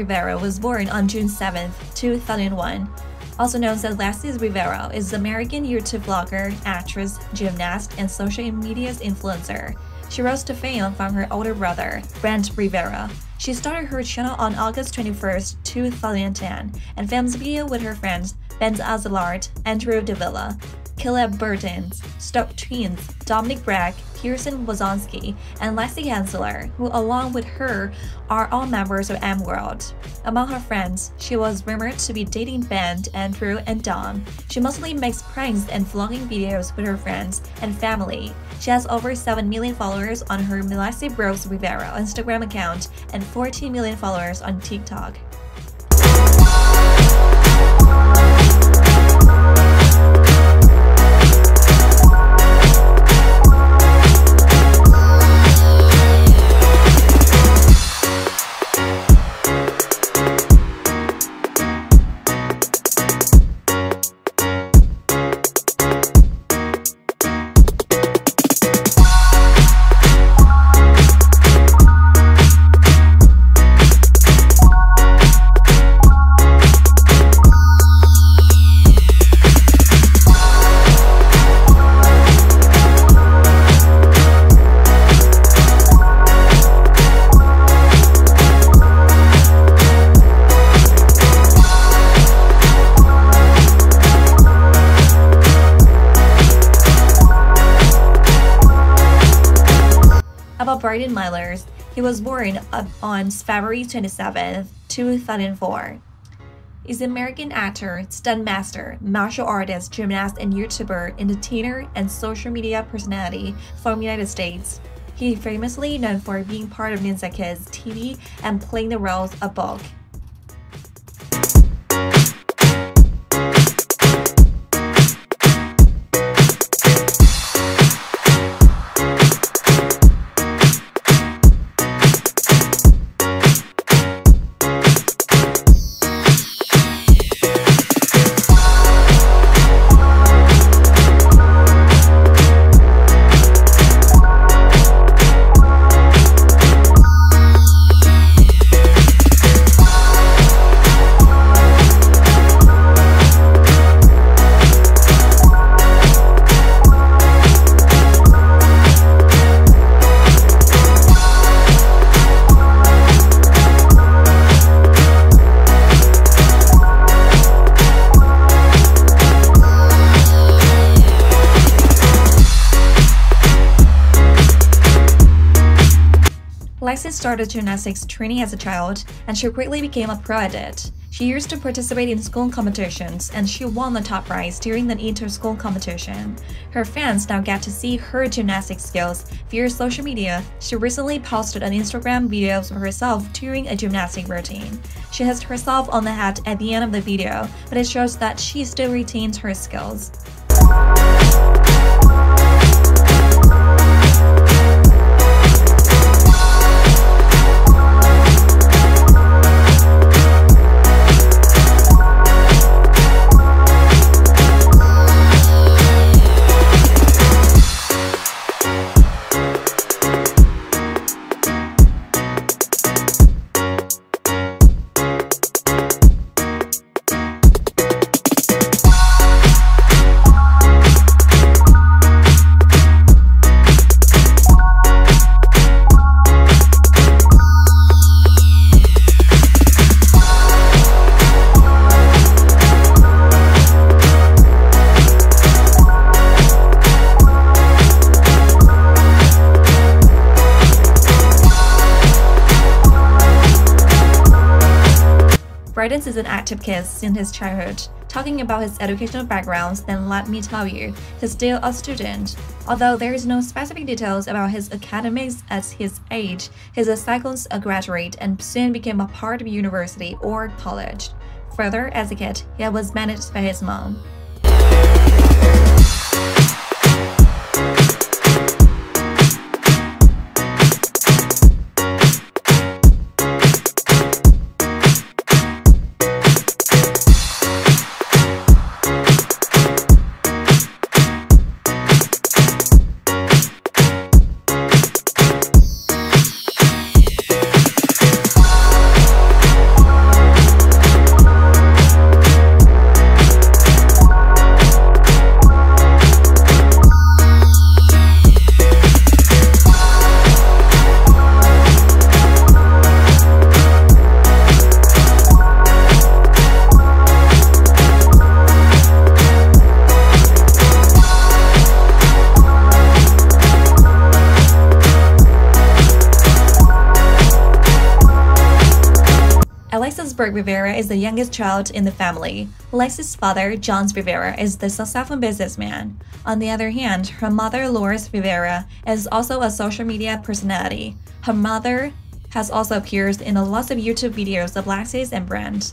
Rivera was born on June 7, 2001. Also known as Leslie Rivera, is an American YouTube vlogger, actress, gymnast, and social media influencer. She rose to fame from her older brother, Brent Rivera. She started her channel on August 21, 2010, and films video with her friends Ben Azelart, Andrew Davila, Caleb Burtons, Stoke Twins, Dominic Brack, Pierson Wodzynski, and Lexi Hensler, who along with her are all members of M World. Among her friends, she was rumored to be dating Ben, Andrew, and Dom. She mostly makes pranks and vlogging videos with her friends and family. She has over 7 million followers on her Melissa Brooks Rivera Instagram account and 14 million followers on TikTok. He was born on February 27, 2004. He's an American actor, stunt master, martial artist, gymnast, and YouTuber, entertainer, and social media personality from the United States. He famously known for being part of Ninja Kidz TV and playing the roles of Bulk. Started gymnastics training as a child, and she quickly became a pro at it. She used to participate in school competitions, and she won the top prize during the inter-school competition. Her fans now get to see her gymnastics skills via social media. She recently posted an Instagram video of herself doing a gymnastic routine. She has herself on the hat at the end of the video, but it shows that she still retains her skills. An active kid since his childhood. Talking about his educational backgrounds, then let me tell you, he's still a student. Although there is no specific details about his academics at his age, he's a cycles a graduate and soon became a part of university or college. Further, as a kid, he was managed by his mom. Burke Rivera is the youngest child in the family. Lexi's father, John Rivera, is the successful businessman. On the other hand, her mother, Lourdes Rivera, is also a social media personality. Her mother has also appeared in a lot of YouTube videos of Lexi's and Brent.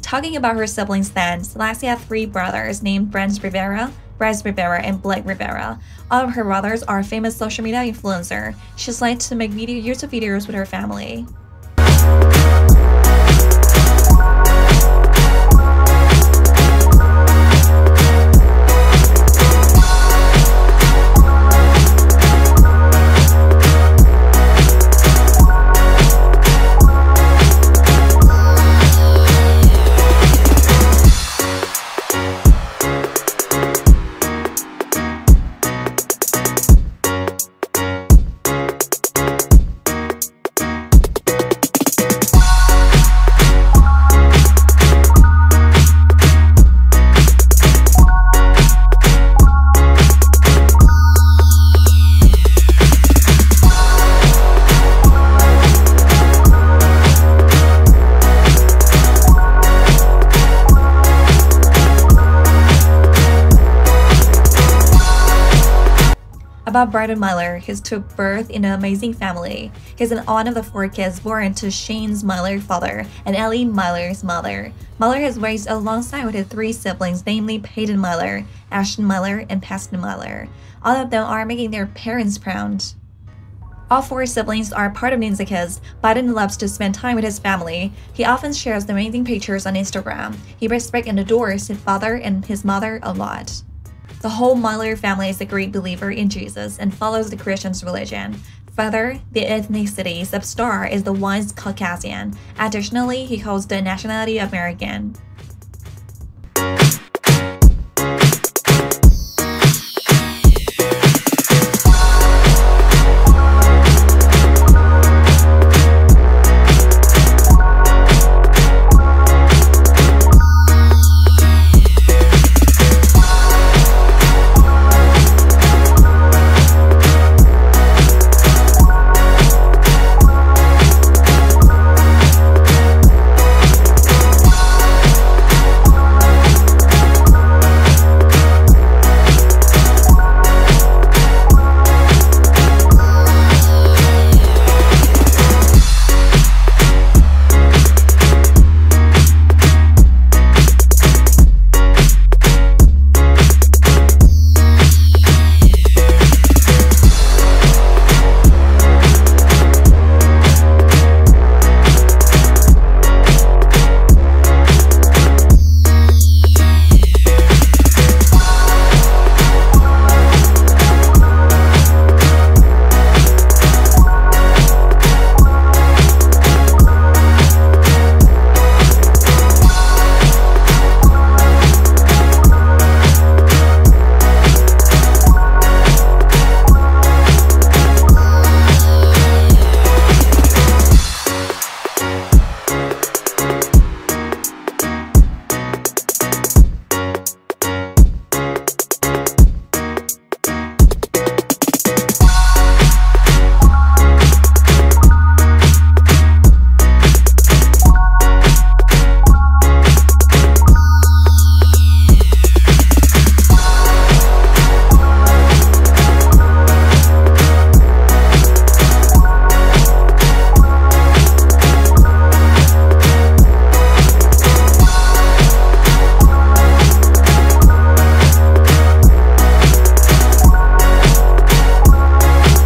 Talking about her siblings then, Lexi had three brothers named Brent Rivera, Bryce Rivera, and Blake Rivera. All of her brothers are famous social media influencer. She's liked to make video YouTube videos with her family. About Bryton Myler, he took birth in an amazing family. He's an one of the four kids born to Shane's Myler father and Ellie Myler's mother. Myler has raised alongside with his three siblings, namely Peyton Myler, Ashton Myler, and Paxton Myler. All of them are making their parents proud. All four siblings are part of Ninja Kidz. Biden loves to spend time with his family. He often shares the amazing pictures on Instagram. He respects and adores his father and his mother a lot. The whole Myler family is a great believer in Jesus and follows the Christian religion. Further, the ethnicity of Star is the one's Caucasian. Additionally, he holds the nationality American.